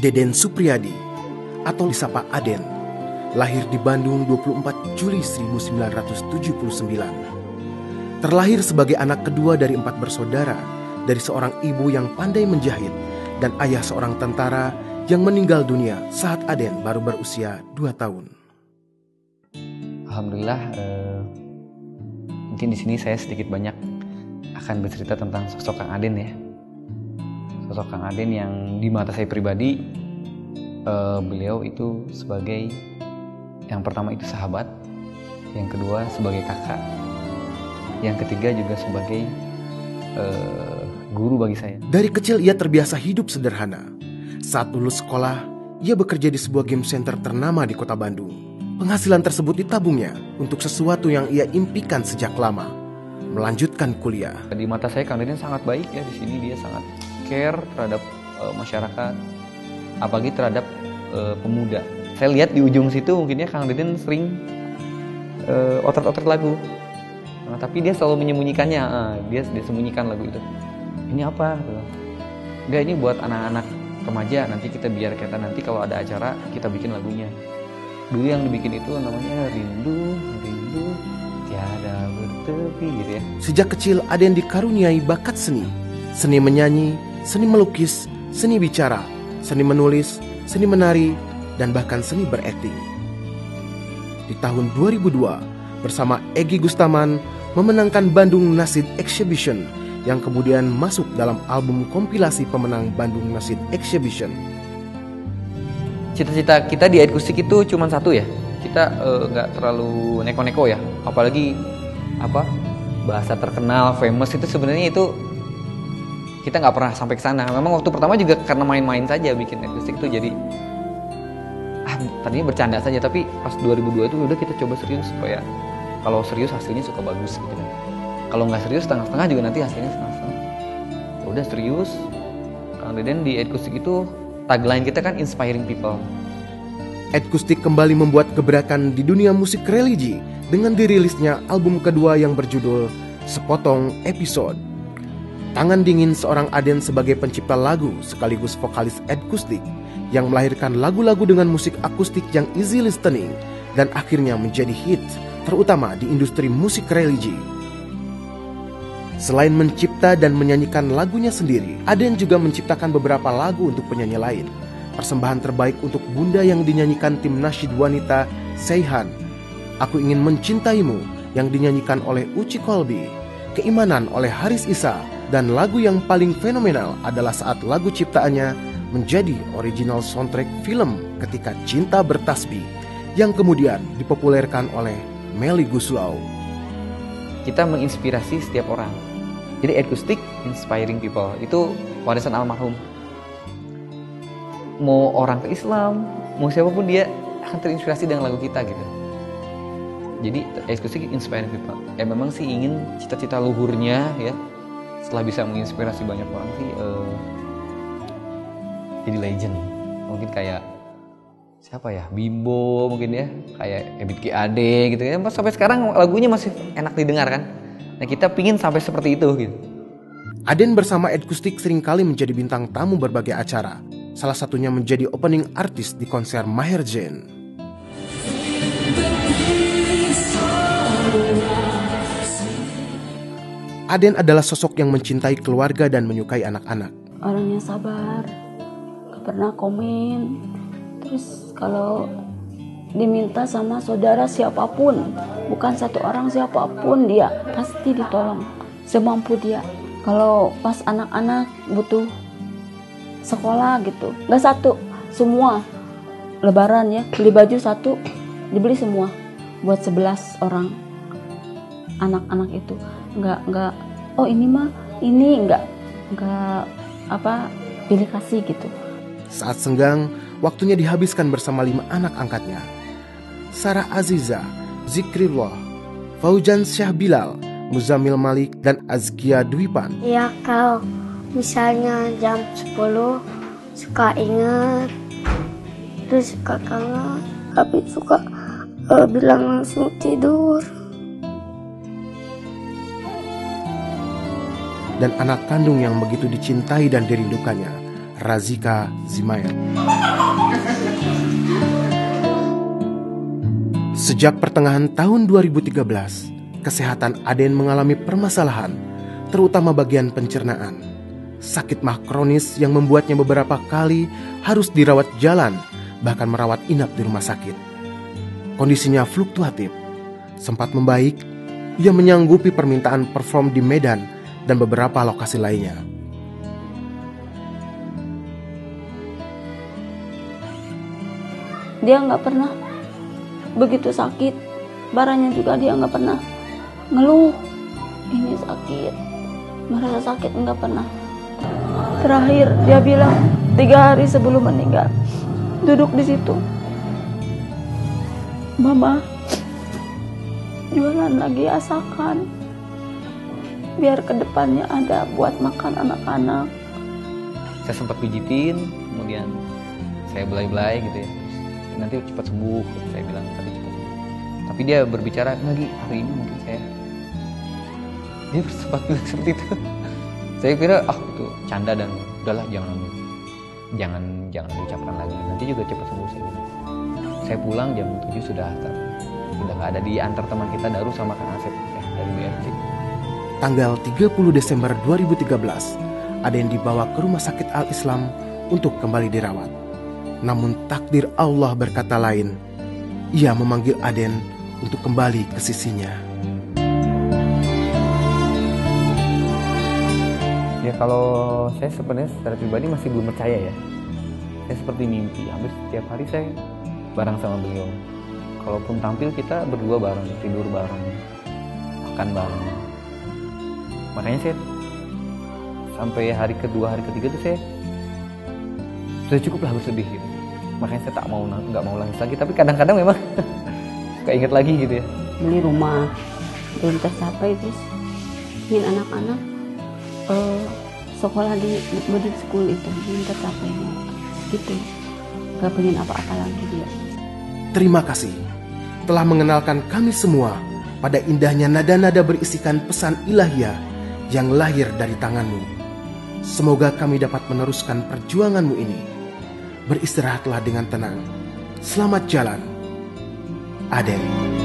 Deden Supriyadi atau disapa Aden, lahir di Bandung 24 Juli 1979. Terlahir sebagai anak kedua dari empat bersaudara dari seorang ibu yang pandai menjahit dan ayah seorang tentara yang meninggal dunia saat Aden baru berusia 2 tahun. Alhamdulillah, eh, mungkin di sini saya sedikit banyak akan bercerita tentang sosok Kang Aden ya. Sosok Kang Aden yang di mata saya pribadi, eh, beliau itu sebagai yang pertama itu sahabat, yang kedua sebagai kakak, yang ketiga juga sebagai eh, guru bagi saya. Dari kecil ia terbiasa hidup sederhana. Saat lulus sekolah, ia bekerja di sebuah game center ternama di kota Bandung. Penghasilan tersebut ditabungnya untuk sesuatu yang ia impikan sejak lama, melanjutkan kuliah. Di mata saya Kang Deden sangat baik ya di sini dia sangat care terhadap uh, masyarakat, apalagi terhadap uh, pemuda. Saya lihat di ujung situ mungkinnya Kang Deden sering uh, otot-otot lagu, nah, tapi dia selalu menyembunyikannya, uh, dia dia sembunyikan lagu itu. Ini apa? Enggak ini buat anak-anak remaja nanti kita biar kita nanti kalau ada acara kita bikin lagunya dulu yang dibikin itu namanya rindu rindu tiada bertepi gitu ya Sejak kecil Aden dikaruniai bakat seni. Seni menyanyi, seni melukis, seni bicara, seni menulis, seni menari, dan bahkan seni berakting. Di tahun 2002, bersama Egi Gustaman memenangkan Bandung Nasid Exhibition yang kemudian masuk dalam album kompilasi pemenang Bandung Nasid Exhibition. cita-cita kita di akustik itu cuma satu ya kita eh, nggak terlalu neko-neko ya apalagi apa bahasa terkenal famous itu sebenarnya itu kita nggak pernah sampai ke sana. Memang waktu pertama juga karena main-main saja bikin akustik itu jadi ah tadinya bercanda saja tapi pas 2002 itu udah kita coba serius supaya kalau serius hasilnya suka bagus gitu kan. Kalau nggak serius setengah-setengah juga nanti hasilnya setengah-setengah. Ya udah serius. Kang Deden di akustik itu tagline kita kan inspiring people. Akustik kembali membuat gebrakan di dunia musik religi dengan dirilisnya album kedua yang berjudul Sepotong Episode. Tangan dingin seorang Aden sebagai pencipta lagu sekaligus vokalis akustik yang melahirkan lagu-lagu dengan musik akustik yang easy listening dan akhirnya menjadi hit, terutama di industri musik religi. Selain mencipta dan menyanyikan lagunya sendiri, Aden juga menciptakan beberapa lagu untuk penyanyi lain. Persembahan terbaik untuk Bunda yang dinyanyikan tim nasyid wanita Seihan. Aku ingin mencintaimu yang dinyanyikan oleh Uci Kolbi. Keimanan oleh Haris Isa dan lagu yang paling fenomenal adalah saat lagu ciptaannya menjadi original soundtrack film ketika cinta bertasbih yang kemudian dipopulerkan oleh Melly Guslau. kita menginspirasi setiap orang. Jadi akustik inspiring people itu warisan almarhum. Mau orang ke Islam, mau siapa pun dia akan terinspirasi dengan lagu kita gitu. Jadi akustik inspiring people. Ya memang sih ingin cita-cita luhurnya ya setelah bisa menginspirasi banyak orang sih eh, jadi legend. Mungkin kayak siapa ya Bimbo mungkin ya kayak Ebit GAD gitu ya sampai sekarang lagunya masih enak didengar kan nah kita pingin sampai seperti itu gitu Aden bersama Akustik sering kali menjadi bintang tamu berbagai acara. Salah satunya menjadi opening artis di konser Maher Zain. Aden adalah sosok yang mencintai keluarga dan menyukai anak-anak. orangnya sabar gak pernah komen. Terus kalau diminta sama saudara siapa pun bukan satu orang siapa pun dia pasti ditolong. Semampu dia. Kalau pas anak-anak butuh sekolah gitu nggak satu semua. Lebaran ya beli baju satu dibeli semua. Buat 11 orang anak-anak itu nggak nggak oh ini mah ini nggak nggak apa pilih kasih gitu Saat senggang, waktunya dihabiskan bersama lima anak angkatnya. Sarah Aziza, Zikrillah, Faujan Syah Bilal, Muzamil Malik, dan Azkia Dwipan. Ya kalau misalnya jam 10 suka inget terus suka kangen tapi suka eh, bilang langsung tidur dan anak kandung yang begitu dicintai dan dirindukannya, Razika Zimair. Sejak pertengahan tahun 2013, kesehatan Aden mengalami permasalahan, terutama bagian pencernaan. Sakit mah kronis yang membuatnya beberapa kali harus dirawat jalan, bahkan merawat inap di rumah sakit. Kondisinya fluktuatif, sempat membaik, ia menyanggupi permintaan perform di Medan dan beberapa lokasi lainnya. Dia nggak pernah. Begitu sakit barangnya juga dia nggak pernah. Ngeluh ini sakit. Merasa sakit nggak pernah. Terakhir dia bilang tiga hari sebelum meninggal duduk di situ. Mama jualan lagi asalkan biar ke depannya ada buat makan anak-anak. Saya sempat pijitin kemudian saya belai-belai gitu ya. Nanti cepat sembuh saya bilang tadi cepat sembuh. Tapi dia berbicara lagi hari ini mungkin saya. Dia sempat bilang seperti itu. Saya kira ah itu canda dan udahlah jangan jangan jangan diucapkan lagi. Nanti juga cepat sembuh saya bilang. Saya pulang jam 7 sudah sudah nggak ada di antar teman kita Daru sama Kang Asep ya, dari BRT tanggal 30 Desember 2013 ada yang dibawa ke rumah sakit Al Islam untuk kembali dirawat namun takdir Allah berkata lain. Ia memanggil Aden untuk kembali ke sisinya. Ya kalau saya sebenarnya secara pribadi masih belum percaya ya. Saya seperti mimpi, hampir setiap hari saya bareng sama beliau. Kalaupun tampil kita berdua bareng, tidur bareng, makan bareng. Makanya saya sampai hari kedua, hari ketiga tuh saya sudah cukup lah bersedih gitu. Makanya saya tak mau nggak mau nangis lagi. Tapi kadang-kadang memang suka inget lagi gitu ya. Beli rumah. Belum tercapai terus ingin anak-anak? Uh, sekolah di modern school itu. Belum tercapai gitu. Gak pengen apa-apa lagi dia. Terima kasih telah mengenalkan kami semua pada indahnya nada-nada berisikan pesan ilahiyah yang lahir dari tanganmu. Semoga kami dapat meneruskan perjuanganmu ini beristirahatlah dengan tenang. Selamat jalan, Aden.